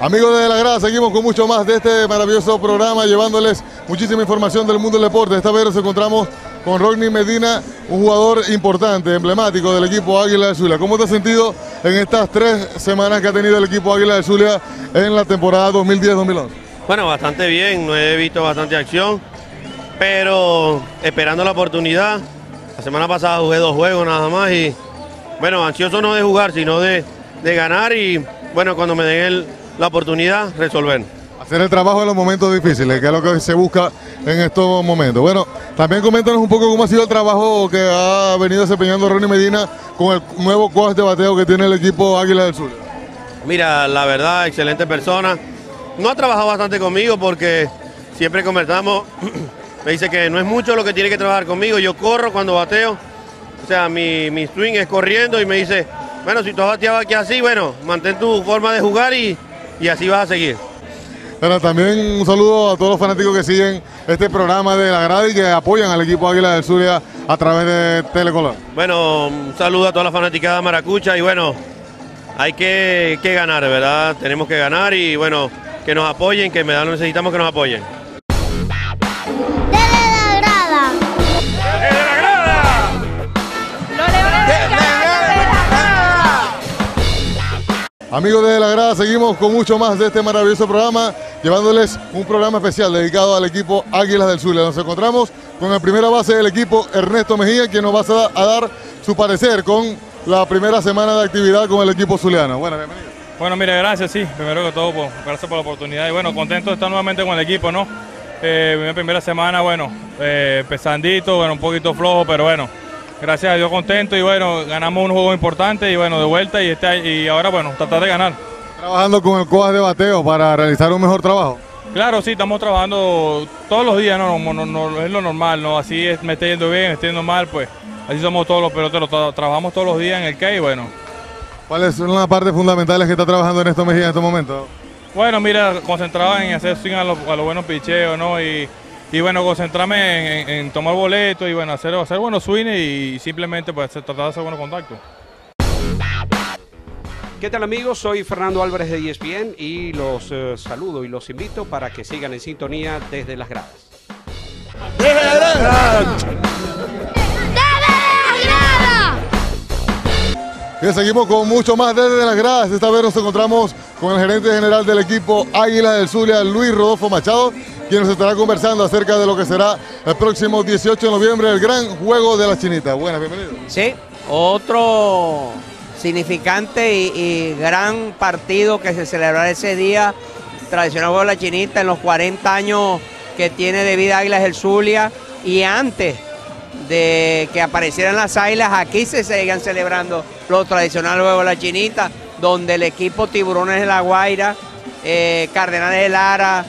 Amigos de la grada, seguimos con mucho más de este maravilloso programa, llevándoles muchísima información del mundo del deporte. Esta vez nos encontramos con Rodney Medina, un jugador importante, emblemático del equipo Águila de Zulia. ¿Cómo te has sentido en estas tres semanas que ha tenido el equipo Águila de Zulia en la temporada 2010-2011? Bueno, bastante bien, no he visto bastante acción, pero esperando la oportunidad. La semana pasada jugué dos juegos nada más y, bueno, ansioso no de jugar, sino de, de ganar y, bueno, cuando me den el la oportunidad, resolver. Hacer el trabajo en los momentos difíciles, que es lo que se busca en estos momentos. Bueno, también coméntanos un poco cómo ha sido el trabajo que ha venido desempeñando Ronnie Medina con el nuevo coach de bateo que tiene el equipo Águila del Sur. Mira, la verdad, excelente persona. No ha trabajado bastante conmigo porque siempre conversamos. me dice que no es mucho lo que tiene que trabajar conmigo. Yo corro cuando bateo. O sea, mi, mi swing es corriendo y me dice, bueno, si tú has bateado aquí así, bueno, mantén tu forma de jugar y y así vas a seguir. Pero también un saludo a todos los fanáticos que siguen este programa de la grada y que apoyan al equipo Águila del Zulia a través de Telecolor. Bueno, un saludo a toda la fanaticada de Maracucha y bueno, hay que, que ganar, ¿verdad? Tenemos que ganar y bueno, que nos apoyen, que necesitamos que nos apoyen. Amigos de la grada, seguimos con mucho más de este maravilloso programa, llevándoles un programa especial dedicado al equipo Águilas del Zulia. Nos encontramos con el primera base del equipo, Ernesto Mejía, quien nos va a, dar su parecer con la primera semana de actividad con el equipo zuliano. Bueno, bienvenido. Bueno, mire, gracias, sí, primero que todo, por, gracias por la oportunidad y bueno, contento de estar nuevamente con el equipo, ¿no? Eh, mi primera semana, bueno, eh, pesandito, bueno, un poquito flojo, pero bueno, gracias a Dios contento y bueno, ganamos un juego importante y bueno, de vuelta y, este, y ahora bueno, tratar de ganar. Trabajando con el coas de bateo para realizar un mejor trabajo. Claro, sí, estamos trabajando todos los días, no, no, es lo normal, ¿no? Así es, me está yendo bien, me está yendo mal, pues así somos todos los peloteros, trabajamos todos los días en el K y bueno. ¿Cuáles son las partes fundamentales que está trabajando en estos Mejía en estos momentos? Bueno, mira, concentrado en hacer swing a los buenos picheos, ¿no? Y y bueno, concentrarme en, tomar boletos y bueno, hacer, hacer buenos swings y simplemente pues, tratar de hacer buenos contactos. ¿Qué tal amigos? Soy Fernando Álvarez de ESPN y los eh, saludo y los invito para que sigan en sintonía desde las gradas. ¡Desde las gradas! Y seguimos con mucho más desde las gradas. Esta vez nos encontramos con el gerente general del equipo Águila del Zulia, Luis Rodolfo Machado, quien nos estará conversando acerca de lo que será el próximo 18 de noviembre, el gran juego de la chinita. Buenas, bienvenido. Sí, otro significante y, gran partido que se celebrará ese día, tradicional juego de la chinita en los 40 años que tiene de vida Águilas del Zulia y antes de que aparecieran las águilas, aquí se sigan celebrando los tradicionales juegos de la chinita, donde el equipo Tiburones de la Guaira, eh, Cardenales de Lara,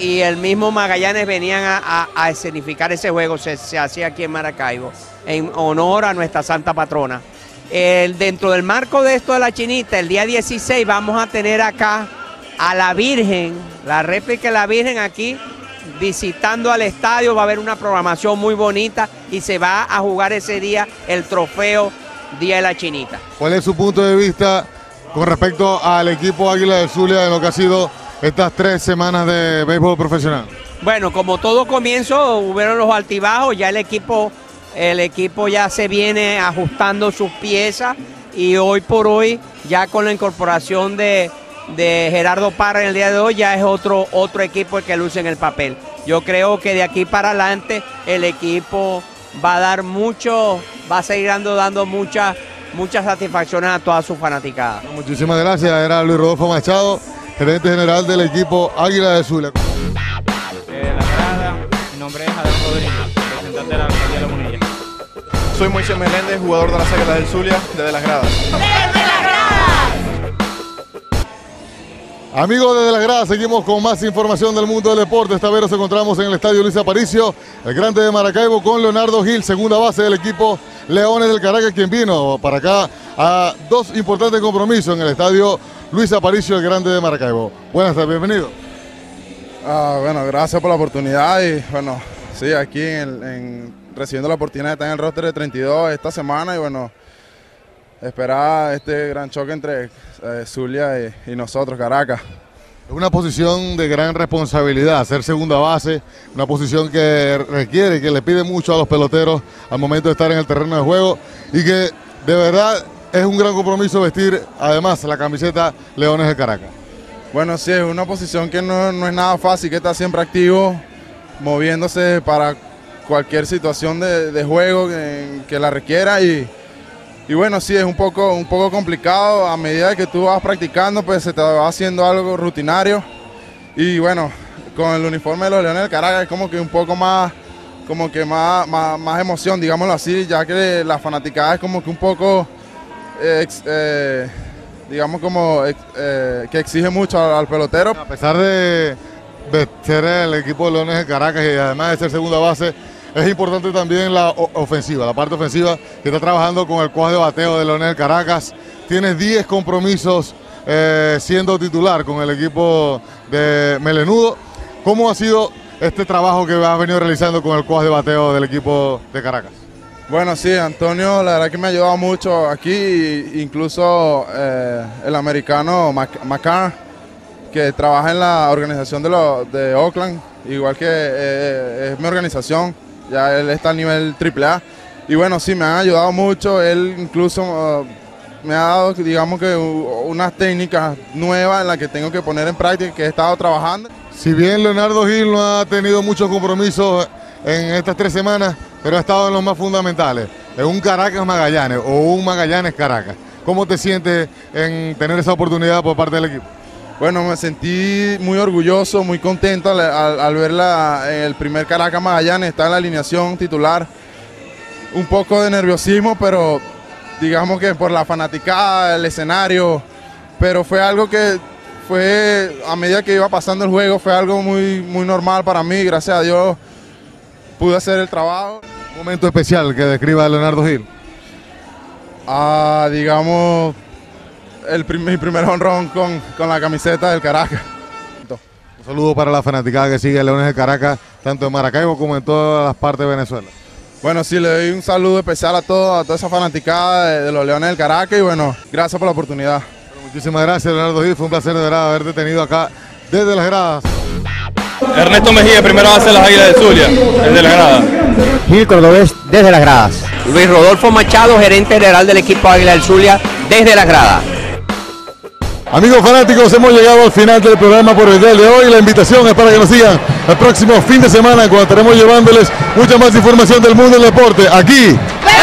y el mismo Magallanes venían a, escenificar ese juego, se, hacía aquí en Maracaibo, en honor a nuestra santa patrona. dentro del marco de esto de la chinita, el día 16 vamos a tener acá a la Virgen, la réplica de la Virgen aquí, visitando al estadio, va a haber una programación muy bonita y se va a jugar ese día el trofeo Día de la Chinita. ¿Cuál es su punto de vista con respecto al equipo Águila de Zulia en lo que ha sido estas tres semanas de béisbol profesional? Bueno, como todo comienzo, hubieron los altibajos, ya el equipo, el equipo ya se viene ajustando sus piezas y hoy por hoy, ya con la incorporación de, Gerardo Parra en el día de hoy, ya es otro, otro equipo el que luce en el papel. Yo creo que de aquí para adelante el equipo va a dar mucho, va a seguir dando, dando muchas muchas satisfacciones a todas sus fanaticadas. Muchísimas gracias, era Luis Rodolfo Machado gerente general del equipo Águila de Zulia. Eh, la grada, mi nombre es Adán Rodríguez, representante de la alcaldía de La Munilla. Soy Moisés Meléndez, jugador de las Águilas del Zulia, desde las gradas. ¡Desde las gradas! Amigos desde las gradas, seguimos con más información del mundo del deporte. Esta vez nos encontramos en el estadio Luis Aparicio, el grande de Maracaibo, con Leonardo Gil, segunda base del equipo Leones del Caracas, quien vino para acá a dos importantes compromisos en el estadio Luis Aparicio, el grande de Maracaibo. Buenas tardes, bienvenido. Ah, bueno, gracias por la oportunidad y bueno, sí, aquí en, recibiendo la oportunidad de estar en el roster de 32 esta semana y bueno, esperar este gran choque entre eh, Zulia y, nosotros, Caracas. Es una posición de gran responsabilidad, ser segunda base, una posición que requiere, que le pide mucho a los peloteros al momento de estar en el terreno de juego y que de verdad es un gran compromiso vestir además la camiseta Leones de Caracas. Bueno, sí, es una posición que no, no es nada fácil, que está siempre activo, moviéndose para cualquier situación de, de juego que, que la requiera y, y bueno, sí, es un poco, un poco complicado. A medida que tú vas practicando, pues se te va haciendo algo rutinario. Y bueno, con el uniforme de los Leones del Caracas es como que un poco más, como que más, más, más emoción, digámoslo así, ya que la fanaticada es como que un poco, eh, digamos como eh, que exige mucho al, pelotero. A pesar de ser el equipo de Leones de Caracas y además de ser segunda base, es importante también la ofensiva, la parte ofensiva que está trabajando con el cuadro de bateo de Leones de Caracas. Tienes 10 compromisos eh, siendo titular con el equipo de Melenudo. ¿Cómo ha sido este trabajo que has venido realizando con el cuadro de bateo del equipo de Caracas? Bueno, sí, Antonio, la verdad que me ha ayudado mucho aquí, incluso eh, el americano Mac- McCann, que trabaja en la organización de, Oakland, igual que eh, es mi organización, ya él está a nivel AAA. Y bueno, sí, me han ayudado mucho, él incluso eh, me ha dado, digamos que unas técnicas nuevas en las que tengo que poner en práctica, que he estado trabajando. Si bien Leonardo Gil no ha tenido muchos compromisos en estas tres semanas, pero ha estado en los más fundamentales, en un Caracas Magallanes o un Magallanes Caracas. ¿Cómo te sientes en tener esa oportunidad por parte del equipo? Bueno, me sentí muy orgulloso, muy contento al, al- al ver la- el primer Caracas Magallanes, está en la alineación titular. Un poco de nerviosismo, pero digamos que por la fanaticada, el escenario, pero fue algo que fue, a medida que iba pasando el juego, fue algo muy, muy normal para mí, gracias a Dios pude hacer el trabajo. Un momento especial que describa Leonardo Gil. Ah, digamos, el prim- mi primer honrón con, con la camiseta del Caracas. Un saludo para la fanaticada que sigue a Leones de Caracas, tanto en Maracaibo como en todas las partes de Venezuela. Bueno, sí, le doy un saludo especial a, todo, a toda esa fanaticada de, de los Leones del Caracas y bueno, gracias por la oportunidad. Muchísimas gracias, Leonardo Gil. Fue un placer de verdad haberte tenido acá desde las gradas. Ernesto Mejía, primera base de las Águilas del Zulia, desde la grada. Gil Cordobés desde las gradas. Luis Rodolfo Machado, gerente general del equipo Águila del Zulia, desde las gradas. Amigos fanáticos, hemos llegado al final del programa por el día de hoy. La invitación es para que nos sigan el próximo fin de semana cuando estaremos llevándoles mucha más información del mundo del deporte aquí ¡Ve